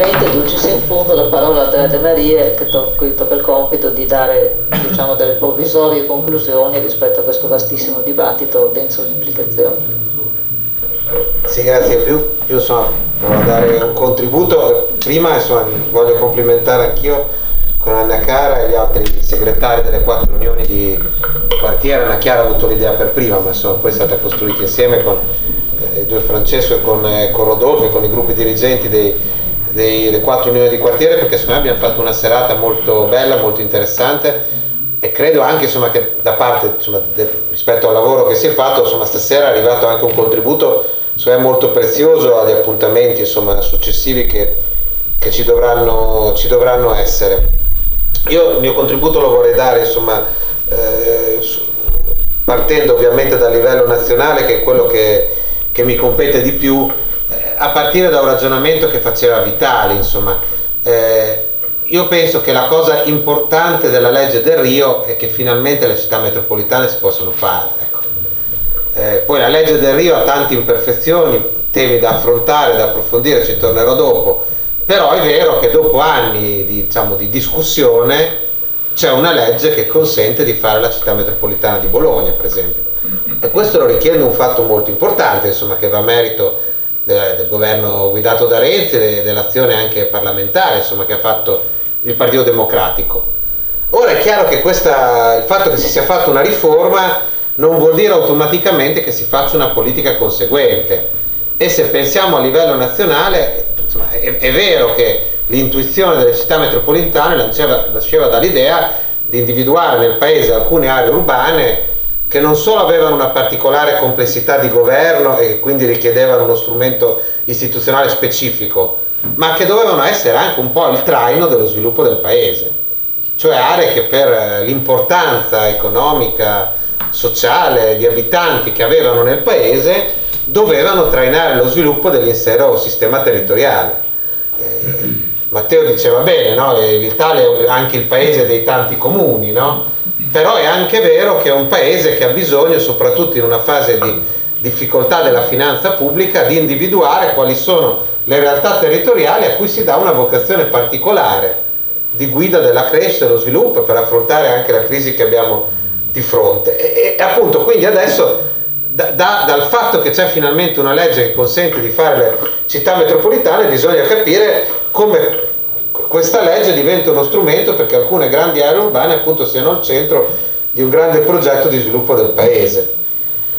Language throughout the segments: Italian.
brevemente, dulcis in fondo, la parola a Andrea De Maria, che to- cui tocca il compito di dare diciamo, delle provvisorie conclusioni rispetto a questo vastissimo dibattito denso di implicazioni. Sì, grazie. Più, più insomma, voglio dare un contributo. Prima insomma, voglio complimentare anch'io con Anna Cara e gli altri segretari delle quattro unioni di quartiere. Anna Chiara ha avuto l'idea per prima, ma insomma, poi è stata costruita insieme con eh, due Francesco e con, eh, con, Rodolfo e con i gruppi dirigenti dei, delle quattro unioni di quartiere perché secondo me abbiamo fatto una serata molto bella, molto interessante e credo anche insomma, che da parte insomma, de, rispetto al lavoro che si è fatto insomma, stasera è arrivato anche un contributo è molto prezioso agli appuntamenti successivi che, che ci, dovranno, ci, dovranno, essere. Io il mio contributo lo vorrei dare eh, partendo ovviamente dal livello nazionale che è quello che, che mi compete di più, a partire da un ragionamento che faceva Vitali. Insomma. Eh, io penso che la cosa importante della legge del Rio è che finalmente le città metropolitane si possono fare. Ecco. Eh, poi la legge del Rio ha tante imperfezioni, temi da affrontare, da approfondire, ci tornerò dopo, però è vero che dopo anni di, diciamo, di discussione c'è una legge che consente di fare la città metropolitana di Bologna, per esempio. E questo lo richiede un fatto molto importante, insomma, che va a merito del, del governo guidato da Renzi e dell'azione anche parlamentare insomma, che ha fatto il Partito Democratico. Ora è chiaro che questa, il fatto che si sia fatta una riforma non vuol dire automaticamente che si faccia una politica conseguente e se pensiamo a livello nazionale insomma, è, è, vero che l'intuizione delle città metropolitane nasceva, nasceva dall'idea di individuare nel paese alcune aree urbane che non solo avevano una particolare complessità di governo e quindi richiedevano uno strumento istituzionale specifico, ma che dovevano essere anche un po' il traino dello sviluppo del paese, cioè aree che per l'importanza economica, sociale, di abitanti che avevano nel paese dovevano trainare lo sviluppo dell'intero sistema territoriale. Eh, Matteo diceva bene, no? l'Italia è anche il paese dei tanti comuni, no? Però è anche vero che è un paese che ha bisogno, soprattutto in una fase di difficoltà della finanza pubblica, di individuare quali sono le realtà territoriali a cui si dà una vocazione particolare di guida della crescita e dello sviluppo per affrontare anche la crisi che abbiamo di fronte. E, e appunto quindi adesso da, da, dal fatto che c'è finalmente una legge che consente di fare le città metropolitane bisogna capire come questa legge diventa uno strumento perché alcune grandi aree urbane appunto siano al centro di un grande progetto di sviluppo del paese.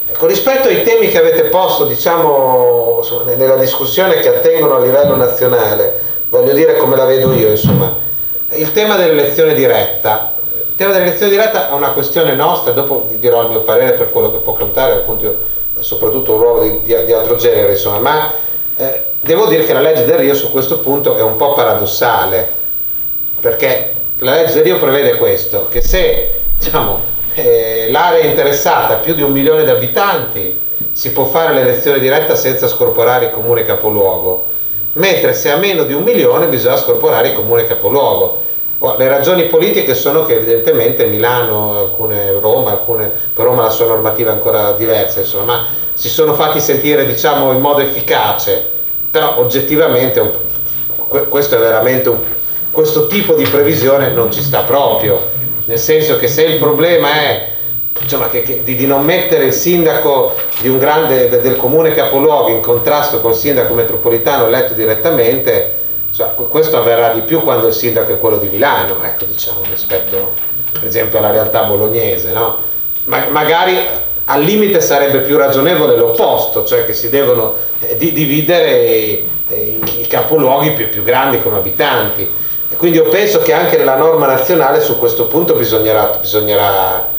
Ecco, rispetto ai temi che avete posto diciamo, nella discussione che attengono a livello nazionale, voglio dire come la vedo io, insomma, il tema dell'elezione diretta. Il tema dell'elezione diretta è una questione nostra, dopo vi dirò il mio parere per quello che può contare, appunto soprattutto un ruolo di, di, di altro genere, insomma, ma eh, devo dire che la legge del Rio su questo punto è un po' paradossale, perché la legge del Rio prevede questo, che se diciamo, eh, l'area interessata ha più di un milione di abitanti si può fare l'elezione diretta senza scorporare il comune capoluogo, mentre se ha meno di un milione bisogna scorporare il comune capoluogo. Oh, le ragioni politiche sono che evidentemente Milano, alcune Roma, alcune, per Roma la sua normativa è ancora diversa, insomma, ma si sono fatti sentire diciamo, in modo efficace, però oggettivamente un, questo un, questo tipo di previsione non ci sta proprio nel senso che se il problema è insomma, che, che, di, di, non mettere il sindaco grande, del comune capoluogo in contrasto col sindaco metropolitano eletto direttamente, insomma, questo avverrà di più quando il sindaco è quello di Milano, ecco, diciamo, rispetto per esempio alla realtà bolognese. No? Ma, magari al limite sarebbe più ragionevole l'opposto, cioè che si devono eh, di, dividere i, i capoluoghi più, più grandi come abitanti quindi io penso che anche nella norma nazionale su questo punto bisognerà, bisognerà,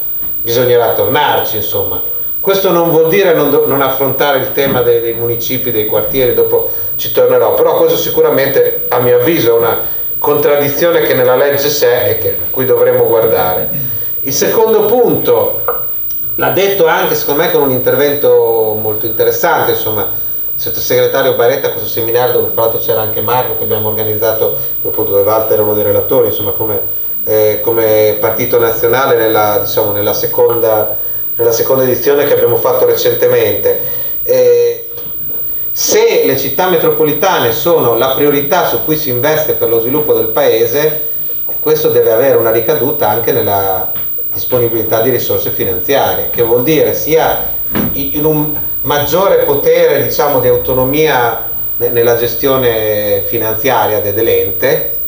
bisognerà tornarci, insomma. Questo non vuol dire non, non affrontare il tema dei, dei, municipi, dei quartieri, dopo ci tornerò, però questo sicuramente a mio avviso è una contraddizione che nella legge c'è e che, a cui dovremmo guardare. Il secondo punto, l'ha detto anche secondo me con un intervento molto interessante, insomma, sottosegretario Baretta a questo seminario dove fra l'altro c'era anche Marco che abbiamo organizzato dopo dove Walter era uno dei relatori insomma come, eh, come partito nazionale nella, diciamo, nella, seconda, nella, seconda, edizione che abbiamo fatto recentemente. Eh, se le città metropolitane sono la priorità su cui si investe per lo sviluppo del paese, questo deve avere una ricaduta anche nella disponibilità di risorse finanziarie, che vuol dire sia in un maggiore potere diciamo, di autonomia nella gestione finanziaria dell'ente,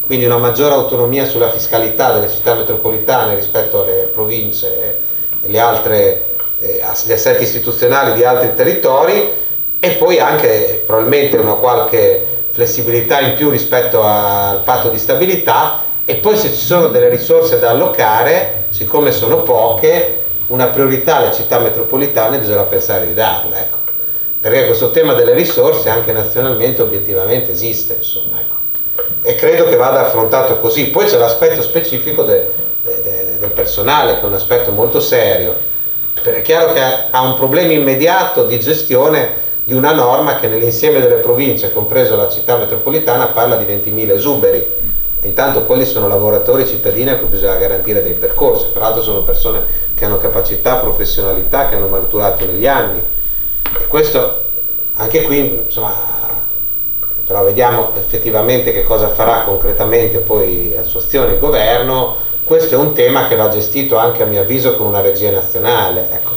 quindi una maggiore autonomia sulla fiscalità delle città metropolitane rispetto alle province e eh, gli assetti istituzionali di altri territori e poi anche probabilmente una qualche flessibilità in più rispetto al patto di stabilità e poi se ci sono delle risorse da allocare, siccome sono poche, una priorità alle città metropolitane bisogna pensare di darla, ecco. perché questo tema delle risorse anche nazionalmente obiettivamente esiste, insomma, ecco. e credo che vada affrontato così. Poi c'è l'aspetto specifico de, de, de, del personale, che è un aspetto molto serio, è chiaro che ha un problema immediato di gestione di una norma che nell'insieme delle province, compreso la città metropolitana, parla di 20.000 esuberi Intanto quelli sono lavoratori cittadini a cui bisogna garantire dei percorsi, peraltro sono persone che hanno capacità, professionalità, che hanno maturato negli anni. E questo anche qui, insomma, però vediamo effettivamente che cosa farà concretamente poi la sua azione il governo. Questo è un tema che va gestito anche a mio avviso con una regia nazionale. Ecco.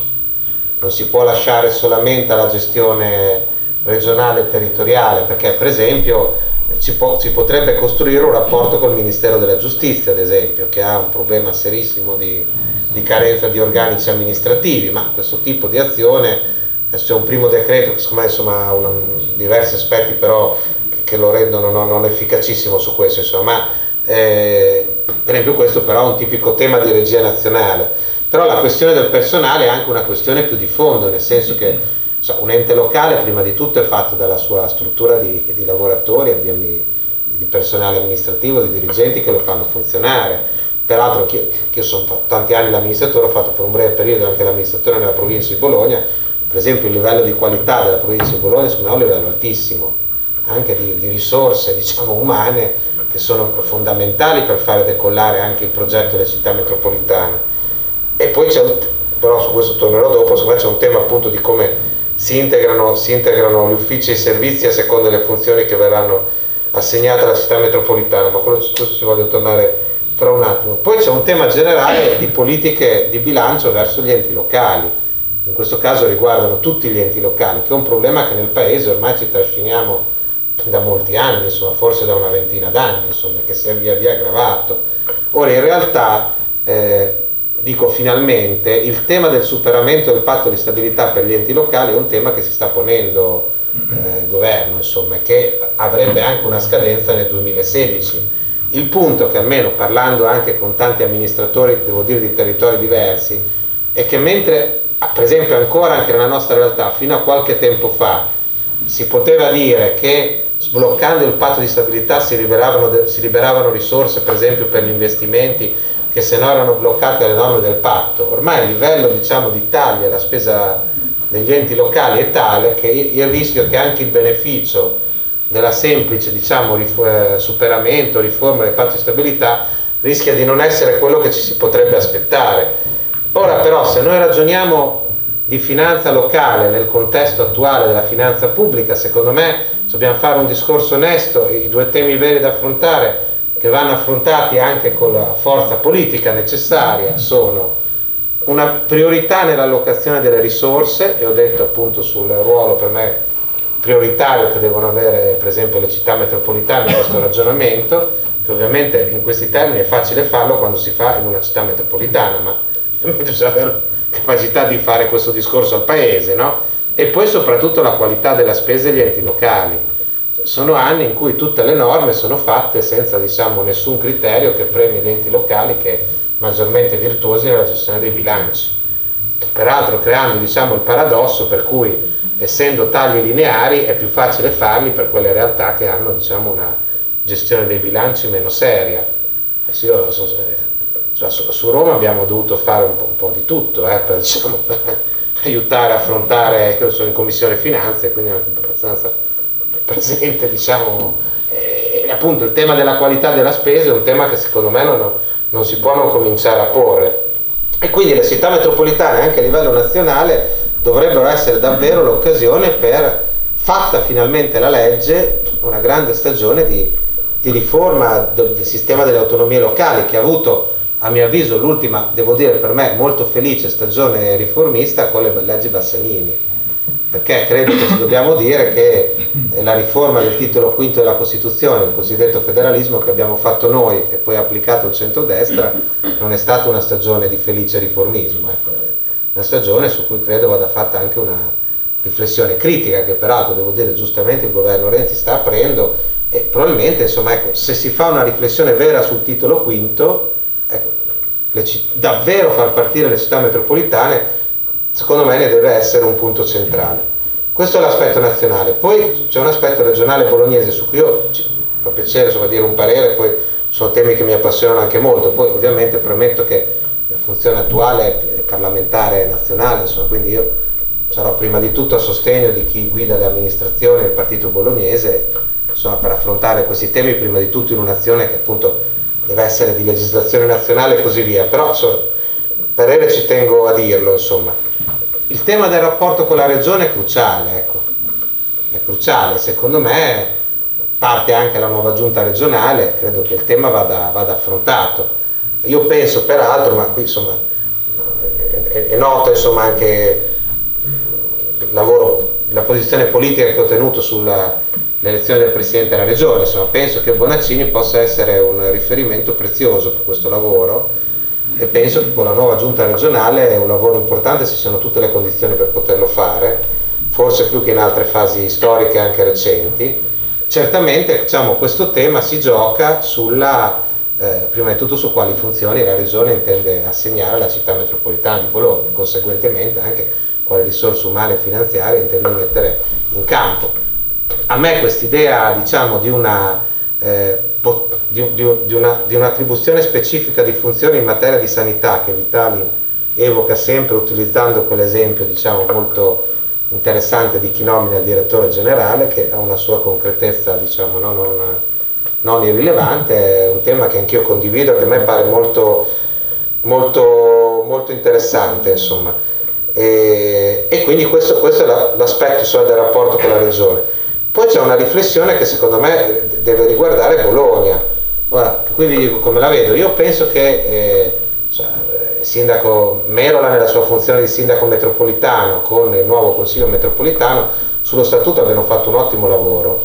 Non si può lasciare solamente alla gestione regionale e territoriale, perché per esempio si, può, si, potrebbe costruire un rapporto col Ministero della Giustizia, ad esempio, che ha un problema serissimo di, di carenza di organici amministrativi, ma questo tipo di azione, adesso è un primo decreto che secondo me insomma, ha una, diversi aspetti però che, che lo rendono non, non, efficacissimo su questo, insomma, ma eh, per esempio questo però è un tipico tema di regia nazionale. Però la questione del personale è anche una questione più di fondo, nel senso che un ente locale prima di tutto è fatto dalla sua struttura di, di lavoratori, di, di, personale amministrativo, di dirigenti che lo fanno funzionare. Peraltro anch'io, anch'io sono tanti anni l'amministratore, ho fatto per un breve periodo anche l'amministratore nella provincia di Bologna, per esempio il livello di qualità della provincia di Bologna secondo me è un livello altissimo, anche di, di risorse diciamo, umane che sono fondamentali per fare decollare anche il progetto delle città metropolitane. E poi c'è, però su questo tornerò dopo, secondo me c'è un tema appunto di come si integrano, si integrano gli uffici e i servizi a seconda delle funzioni che verranno assegnate alla città metropolitana, ma quello questo ci voglio tornare fra un attimo. Poi c'è un tema generale di politiche di bilancio verso gli enti locali, in questo caso riguardano tutti gli enti locali, che è un problema che nel Paese ormai ci trasciniamo da molti anni, insomma, forse da una ventina d'anni, che si è via via aggravato. Ora in realtà eh, dico finalmente, il tema del superamento del patto di stabilità per gli enti locali è un tema che si sta ponendo eh, il governo, insomma, che avrebbe anche una scadenza nel 2016. Il punto che almeno parlando anche con tanti amministratori, devo dire di territori diversi, è che mentre per esempio ancora anche nella nostra realtà fino a qualche tempo fa si poteva dire che sbloccando il patto di stabilità si liberavano, si liberavano risorse per esempio per gli investimenti che se no erano bloccate le norme del patto. Ormai il livello diciamo, di taglia la spesa degli enti locali è tale che il rischio che anche il beneficio della semplice diciamo, rif- superamento, riforma del patto di stabilità rischia di non essere quello che ci si potrebbe aspettare. Ora però se noi ragioniamo di finanza locale nel contesto attuale della finanza pubblica, secondo me dobbiamo fare un discorso onesto, i due temi veri da affrontare che vanno affrontati anche con la forza politica necessaria sono una priorità nell'allocazione delle risorse e ho detto appunto sul ruolo per me prioritario che devono avere per esempio le città metropolitane in questo ragionamento che ovviamente in questi termini è facile farlo quando si fa in una città metropolitana ma bisogna avere la capacità di fare questo discorso al paese no? e poi soprattutto la qualità della spesa degli enti locali sono anni in cui tutte le norme sono fatte senza diciamo, nessun criterio che premi gli enti locali che maggiormente virtuosi nella gestione dei bilanci. Peraltro creando diciamo, il paradosso per cui essendo tagli lineari è più facile farli per quelle realtà che hanno diciamo, una gestione dei bilanci meno seria. Io, cioè, su Roma abbiamo dovuto fare un po', un po di tutto eh, per diciamo, aiutare a affrontare, sono in commissione finanze, quindi anche abbastanza presente, diciamo, eh, appunto il tema della qualità della spesa è un tema che secondo me non, non si può non cominciare a porre. E quindi le città metropolitane anche a livello nazionale dovrebbero essere davvero l'occasione per fatta finalmente la legge, una grande stagione di, di riforma del, sistema delle autonomie locali che ha avuto a mio avviso l'ultima, devo dire per me, molto felice stagione riformista con le leggi Bassanini, perché credo che dobbiamo dire che la riforma del titolo quinto della Costituzione, il cosiddetto federalismo che abbiamo fatto noi e poi applicato il centrodestra, non è stata una stagione di felice riformismo, ecco, una stagione su cui credo vada fatta anche una riflessione critica che peraltro devo dire giustamente il governo Renzi sta aprendo e probabilmente insomma ecco, se si fa una riflessione vera sul titolo quinto davvero far partire le città metropolitane, secondo me ne deve essere un punto centrale. Questo è l'aspetto nazionale. Poi c'è un aspetto regionale bolognese su cui io ci fa piacere insomma, dire un parere, poi sono temi che mi appassionano anche molto. Poi ovviamente premetto che la funzione attuale è parlamentare nazionale, insomma, quindi io sarò prima di tutto a sostegno di chi guida le amministrazioni del partito bolognese insomma, per affrontare questi temi prima di tutto in un'azione che appunto deve essere di legislazione nazionale e così via, però insomma, parere ci tengo a dirlo, insomma. Il tema del rapporto con la regione è cruciale, ecco. è cruciale, secondo me parte anche la nuova giunta regionale, credo che il tema vada, vada affrontato. Io penso peraltro, ma qui insomma è, è nota insomma anche lavoro, la posizione politica che ho tenuto sulla l'elezione del Presidente della Regione, insomma, penso che Bonaccini possa essere un riferimento prezioso per questo lavoro e penso che con la nuova giunta regionale è un lavoro importante, ci siano tutte le condizioni per poterlo fare, forse più che in altre fasi storiche anche recenti. Certamente diciamo, questo tema si gioca sulla, eh, prima di tutto su quali funzioni la Regione intende assegnare alla città metropolitana di Bologna, conseguentemente anche quali risorse umane e finanziarie intende mettere in campo a me quest'idea diciamo, di, una, eh, di, di, di, un'attribuzione specifica di funzioni in materia di sanità che Vitali evoca sempre utilizzando quell'esempio diciamo, molto interessante di chi nomina il direttore generale che ha una sua concretezza diciamo, non, non, non irrilevante, è un tema che anch'io condivido che a me pare molto, molto, molto interessante. Insomma. E, e, quindi questo, questo è l'aspetto del rapporto con la regione. Poi c'è una riflessione che secondo me deve riguardare Bologna. Ora, qui vi dico come la vedo, io penso che eh, cioè, eh, sindaco Merola nella sua funzione di sindaco metropolitano con il nuovo consiglio metropolitano sullo statuto abbiano fatto un ottimo lavoro,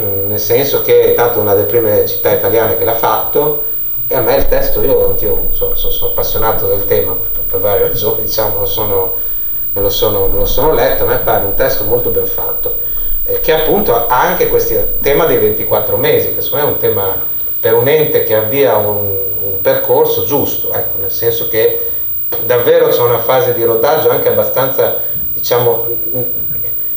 mm, nel senso che è tanto una delle prime città italiane che l'ha fatto e a me il testo, io anch'io sono, sono, sono, appassionato del tema per, per varie ragioni, diciamo, sono, me, lo sono, me lo sono letto, a me pare un testo molto ben fatto. Eh, che appunto ha anche questo tema dei 24 mesi, che secondo me è un tema per un ente che avvia un, un percorso giusto, ecco, nel senso che davvero c'è una fase di rodaggio anche abbastanza diciamo,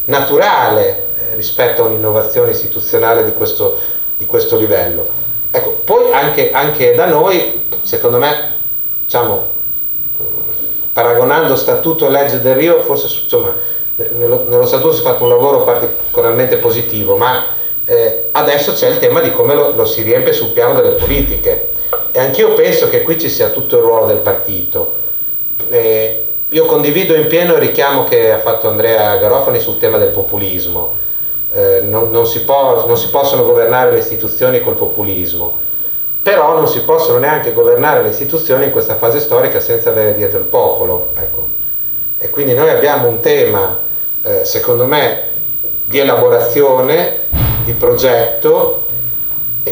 naturale eh, rispetto a un'innovazione istituzionale di questo, di questo livello. Ecco, poi anche, anche, da noi, secondo me, diciamo, paragonando statuto e legge del Rio, forse insomma, nello, nello statuto si è fatto un lavoro particolarmente positivo, ma eh, adesso c'è il tema di come lo, lo, si riempie sul piano delle politiche e anch'io penso che qui ci sia tutto il ruolo del partito. Eh, io condivido in pieno il richiamo che ha fatto Andrea Garofani sul tema del populismo. Eh, non, non, si può, non si possono governare le istituzioni col populismo, però non si possono neanche governare le istituzioni in questa fase storica senza avere dietro il popolo. Ecco. E quindi noi abbiamo un tema eh, secondo me, di elaborazione, di progetto.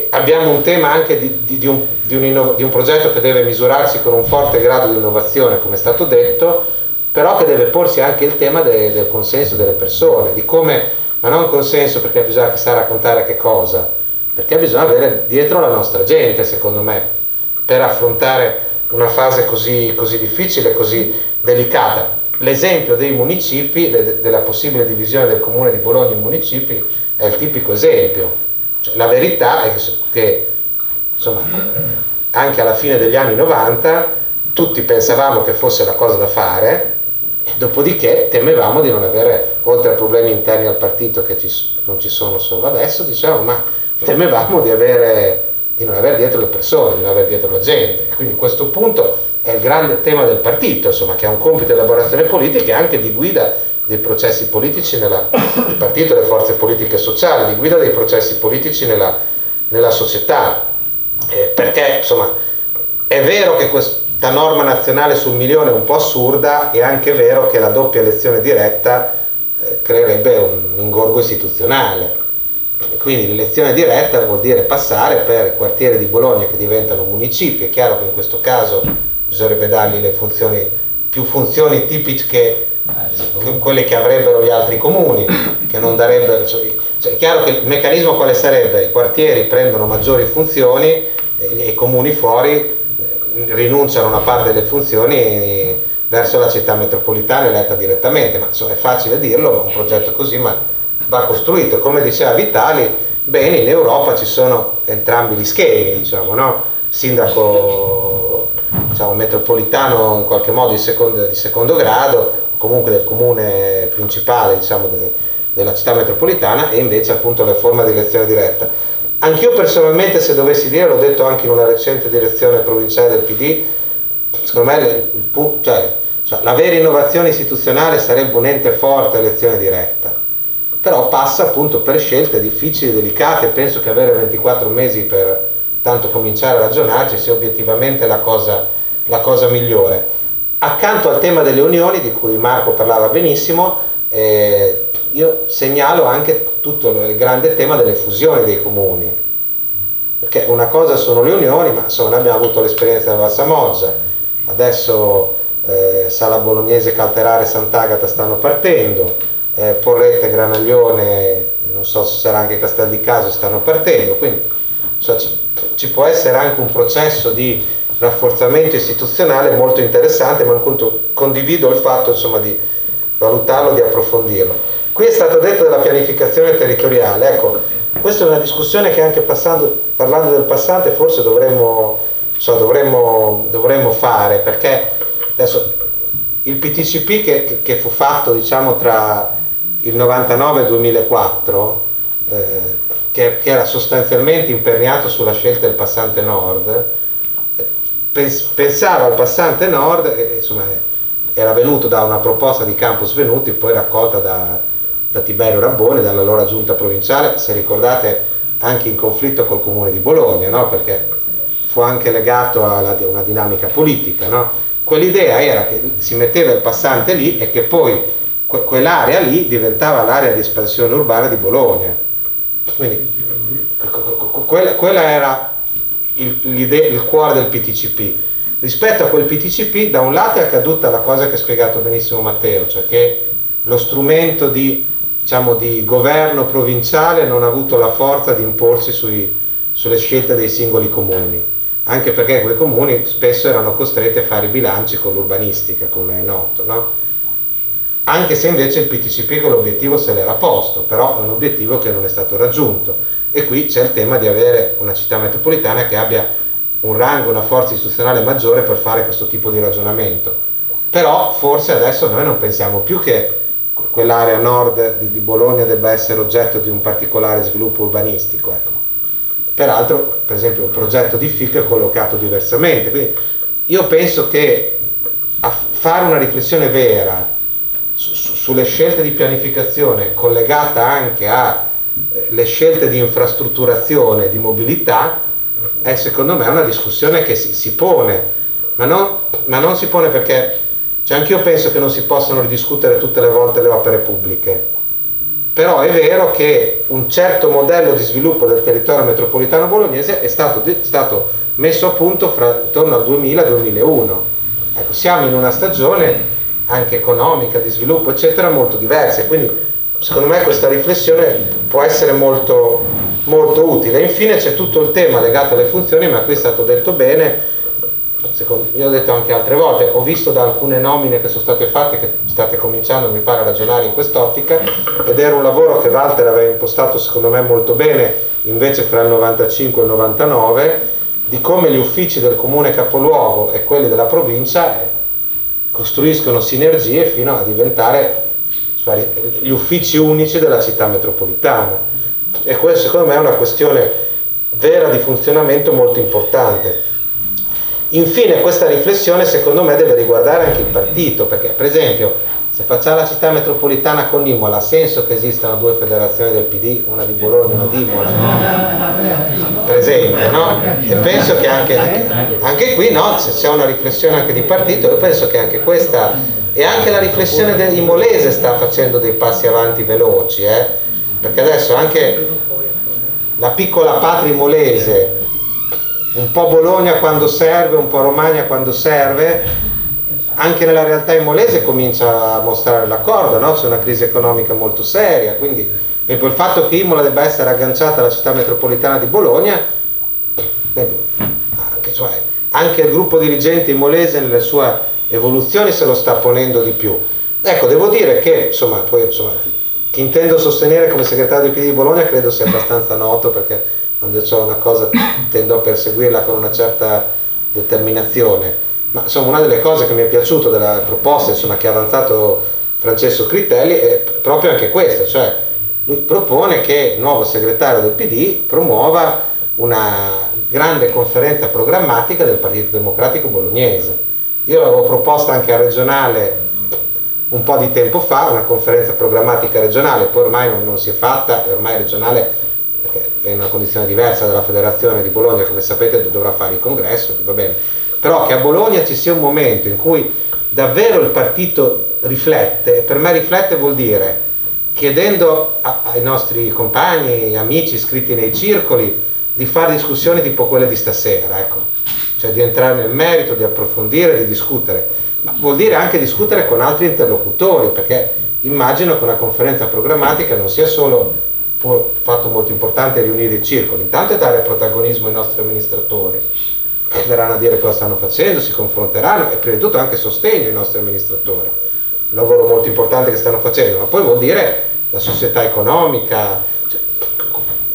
abbiamo un tema anche di, di, di, un, un di, un, progetto che deve misurarsi con un forte grado di innovazione, come è stato detto, però che deve porsi anche il tema de, del consenso delle persone, di come, ma non consenso perché bisogna chissà raccontare che cosa, perché bisogna avere dietro la nostra gente, secondo me, per affrontare una fase così, così difficile, così delicata l'esempio dei municipi, de, della possibile divisione del comune di Bologna in municipi, è il tipico esempio. Cioè, la verità è che insomma, anche alla fine degli anni 90 tutti pensavamo che fosse la cosa da fare, dopodiché temevamo di non avere, oltre a problemi interni al partito che ci, non ci sono solo adesso, diciamo, ma temevamo di, avere, di non avere dietro le persone, di non avere dietro la gente. Quindi questo punto è il grande tema del partito, insomma, che ha un compito di elaborazione politica e anche di guida dei processi politici nella, il partito e le forze politiche e sociali, di guida dei processi politici nella, nella società. Eh, perché insomma è vero che questa norma nazionale sul milione è un po' assurda, è anche vero che la doppia elezione diretta eh, creerebbe un ingorgo istituzionale. quindi l'elezione diretta vuol dire passare per quartieri di Bologna che diventano municipi, è chiaro che in questo caso bisognerebbe dargli le funzioni, più funzioni tipiche che quelle che avrebbero gli altri comuni, che non darebbero... Cioè, cioè, è chiaro che il meccanismo quale sarebbe? I quartieri prendono maggiori funzioni e i comuni fuori eh, rinunciano a una parte delle funzioni verso la città metropolitana eletta direttamente, ma insomma è facile dirlo, è un progetto così, ma va costruito. Come diceva Vitali, bene, in Europa ci sono entrambi gli schemi, diciamo, no? Sindaco diciamo, metropolitano in qualche modo di secondo, di secondo grado, comunque del comune principale diciamo, de, della città metropolitana e invece appunto la forma di elezione diretta. Anch'io personalmente se dovessi dire, l'ho detto anche in una recente direzione provinciale del PD, secondo me il, il, cioè, cioè, la vera innovazione istituzionale sarebbe un ente forte elezione diretta, però passa appunto per scelte difficili e delicate, penso che avere 24 mesi per tanto cominciare a ragionarci sia obiettivamente la cosa, la cosa migliore. Accanto al tema delle unioni, di cui Marco parlava benissimo, eh, io segnalo anche tutto il grande tema delle fusioni dei comuni, perché una cosa sono le unioni, ma insomma noi abbiamo avuto l'esperienza della Valsamoggia, adesso eh, Sala Bolognese, Calterare e Sant'Agata stanno partendo, eh, Porrette, Granaglione, non so se sarà anche Castel di Caso, stanno partendo, quindi so, ci, ci può essere anche un processo di rafforzamento istituzionale molto interessante, ma appunto condivido il fatto insomma, di valutarlo, di approfondirlo. Qui è stato detto della pianificazione territoriale, ecco, questa è una discussione che anche passando, parlando del passante forse dovremmo, so, dovremmo, dovremmo fare, perché adesso il PTCP che, che fu fatto diciamo, tra il 99 e il 2004, eh, che, che era sostanzialmente imperniato sulla scelta del passante nord, pensava al passante nord, eh, insomma, era venuto da una proposta di Campos Venuti, poi raccolta da, da Tiberio Rabbone, dall'allora giunta provinciale, se ricordate anche in conflitto col comune di Bologna, no? perché fu anche legato a una dinamica politica. No? Quell'idea era che si metteva il passante lì e che poi que quell'area lì diventava l'area di espansione urbana di Bologna. Quindi quella, quella era il, il cuore del PTCP. Rispetto a quel PTCP, da un lato è accaduta la cosa che ha spiegato benissimo Matteo, cioè che lo strumento di, diciamo, di governo provinciale non ha avuto la forza di imporsi sui, sulle scelte dei singoli comuni, anche perché quei comuni spesso erano costretti a fare i bilanci con l'urbanistica, come è noto. No? Anche se invece il PTCP quell'obiettivo se l'era posto, però è un obiettivo che non è stato raggiunto e qui c'è il tema di avere una città metropolitana che abbia un rango, una forza istituzionale maggiore per fare questo tipo di ragionamento. Però forse adesso noi non pensiamo più che quell'area nord di, di, Bologna debba essere oggetto di un particolare sviluppo urbanistico. Ecco. Peraltro, per esempio, il progetto di FIC è collocato diversamente. Quindi io penso che fare una riflessione vera su, su, sulle scelte di pianificazione collegata anche a le scelte di infrastrutturazione, di mobilità, è secondo me una discussione che si, si pone, ma non, ma non, si pone perché, cioè anch'io penso che non si possano ridiscutere tutte le volte le opere pubbliche, però è vero che un certo modello di sviluppo del territorio metropolitano bolognese è stato, è stato messo a punto fra, intorno al 2000-2001. Ecco, siamo in una stagione anche economica, di sviluppo, eccetera, molto diversa, quindi secondo me questa riflessione può essere molto, molto utile. Infine c'è tutto il tema legato alle funzioni, ma qui è stato detto bene, secondo, io ho detto anche altre volte, ho visto da alcune nomine che sono state fatte, che state cominciando mi pare a ragionare in quest'ottica, ed era un lavoro che Walter aveva impostato secondo me molto bene, invece fra il 95 e il 99, di come gli uffici del comune capoluogo e quelli della provincia eh, costruiscono sinergie fino a diventare gli uffici unici della città metropolitana e questa secondo me è una questione vera di funzionamento molto importante. Infine questa riflessione secondo me deve riguardare anche il partito, perché per esempio se facciamo la città metropolitana con Imola, ha senso che esistano due federazioni del PD, una di Bologna e una di Imola? Per esempio, no? E penso che anche, anche qui, no? se c'è una riflessione anche di partito, io penso che anche questa, e anche la riflessione imolese sta facendo dei passi avanti veloci, eh? perché adesso anche la piccola patria imolese, un po' Bologna quando serve, un po' Romagna quando serve, anche nella realtà imolese comincia a mostrare l'accordo, no? c'è una crisi economica molto seria, quindi il fatto che Imola debba essere agganciata alla città metropolitana di Bologna, anche, cioè, anche il gruppo dirigente imolese nelle sue evoluzioni se lo sta ponendo di più. Ecco, devo dire che insomma, poi, insomma, chi intendo sostenere come segretario del PD di Bologna credo sia abbastanza noto perché quando ho una cosa tendo a perseguirla con una certa determinazione ma insomma una delle cose che mi è piaciuto della proposta insomma, che ha avanzato Francesco Critelli è proprio anche questa, cioè lui propone che il nuovo segretario del PD promuova una grande conferenza programmatica del Partito Democratico Bolognese. Io l'avevo proposta anche a regionale un po' di tempo fa, una conferenza programmatica regionale, poi ormai non, non si è fatta e ormai regionale perché è in una condizione diversa dalla federazione di Bologna, come sapete dovrà fare il congresso, va bene però che a Bologna ci sia un momento in cui davvero il partito riflette, e per me riflette vuol dire chiedendo a, ai nostri compagni, amici iscritti nei circoli di fare discussioni tipo quelle di stasera, ecco. Cioè di entrare nel merito, di approfondire, di discutere, ma vuol dire anche discutere con altri interlocutori, perché immagino che una conferenza programmatica non sia solo un fatto molto importante riunire i circoli, intanto è dare protagonismo ai nostri amministratori, verranno a dire cosa stanno facendo, si confronteranno e prima di tutto anche sostegno ai nostri amministratori. Un lavoro molto importante che stanno facendo, ma poi vuol dire la società economica, cioè,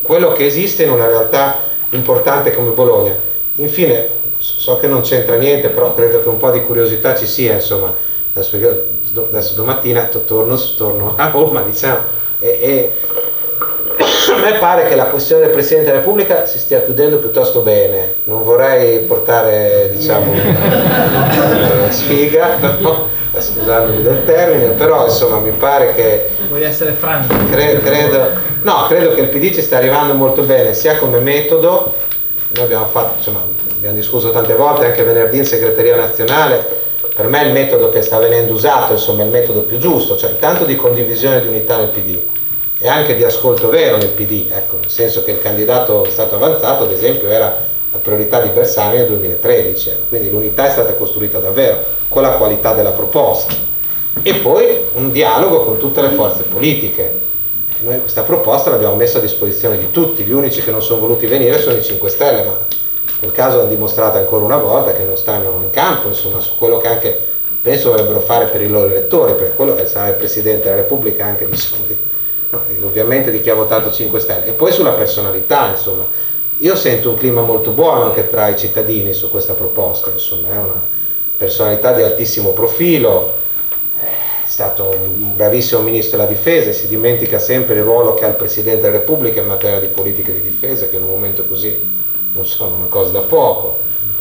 quello che esiste in una realtà importante come Bologna. Infine, so che non c'entra niente, però credo che un po' di curiosità ci sia, insomma, adesso, adesso domattina torno, torno a Roma, diciamo, e, e a me pare che la questione del Presidente della Repubblica si stia chiudendo piuttosto bene, non vorrei portare diciamo eh, sfiga, no? scusandomi del termine, però insomma mi pare che... Vuoi essere franco? Cre credo, no, credo che il PD ci stia arrivando molto bene, sia come metodo, noi abbiamo, fatto, insomma, abbiamo discusso tante volte anche venerdì in segreteria nazionale, per me il metodo che sta venendo usato insomma, è il metodo più giusto, cioè intanto di condivisione di unità nel PD e anche di ascolto vero nel PD, ecco, nel senso che il candidato è stato avanzato, ad esempio, era la priorità di Bersani nel 2013, ecco. quindi l'unità è stata costruita davvero con la qualità della proposta. E poi un dialogo con tutte le forze politiche. Noi questa proposta l'abbiamo messa a disposizione di tutti, gli unici che non sono voluti venire sono i 5 Stelle, ma nel caso hanno dimostrato ancora una volta che non stanno in campo, insomma, su quello che anche penso dovrebbero fare per i loro elettori, perché quello sarà il Presidente della Repubblica anche di, no, ovviamente di chi ha votato 5 Stelle, e poi sulla personalità, insomma. Io sento un clima molto buono anche tra i cittadini su questa proposta, insomma, è una personalità di altissimo profilo, è stato un bravissimo ministro della difesa e si dimentica sempre il ruolo che ha il Presidente della Repubblica in materia di politiche di difesa, che in un momento così non sono una cosa da poco,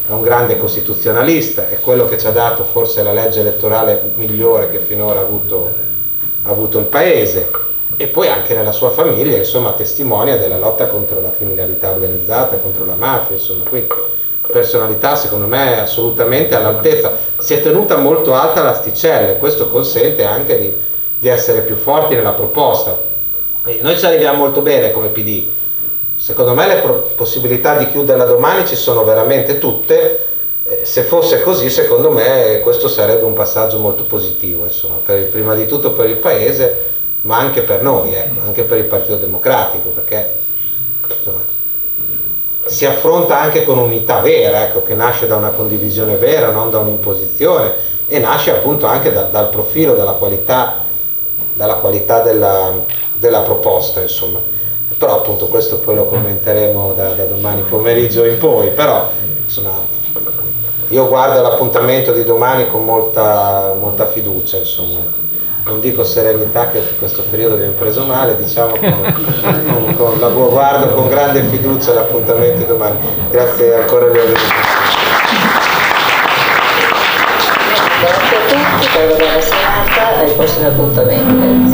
è un grande costituzionalista, è quello che ci ha dato forse la legge elettorale migliore che finora ha avuto, ha avuto il Paese. E poi anche nella sua famiglia insomma testimonia della lotta contro la criminalità organizzata, contro la mafia, insomma, quindi personalità secondo me assolutamente all'altezza, si è tenuta molto alta l'asticella e questo consente anche di, di, essere più forti nella proposta. E noi ci arriviamo molto bene come PD, secondo me le possibilità di chiuderla domani ci sono veramente tutte, se fosse così secondo me questo sarebbe un passaggio molto positivo, insomma, per prima di tutto per il Paese ma anche per noi, eh, anche per il Partito Democratico, perché insomma, si affronta anche con unità vera, ecco, che nasce da una condivisione vera, non da un'imposizione, e nasce appunto anche da, dal profilo, dalla qualità, dalla qualità della, della, proposta, insomma. Però appunto questo poi lo commenteremo da, da domani pomeriggio in poi, però insomma, io guardo l'appuntamento di domani con molta, molta fiducia, insomma non dico serenità che questo periodo viene preso male, diciamo con, con, con la guardo con grande fiducia l'appuntamento domani. Grazie ancora di aver Grazie a tutti, buona serata. giornata, ai prossimi appuntamenti.